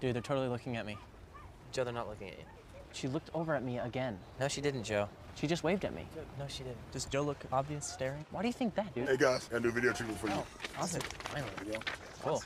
Dude, they're totally looking at me. Joe, they're not looking at you. She looked over at me again. No, she didn't, Joe. She just waved at me. No, she didn't. Does Joe look obvious staring? Why do you think that, dude? Hey guys, got a do video treatment for you. Oh, awesome. Finally. There you. Cool.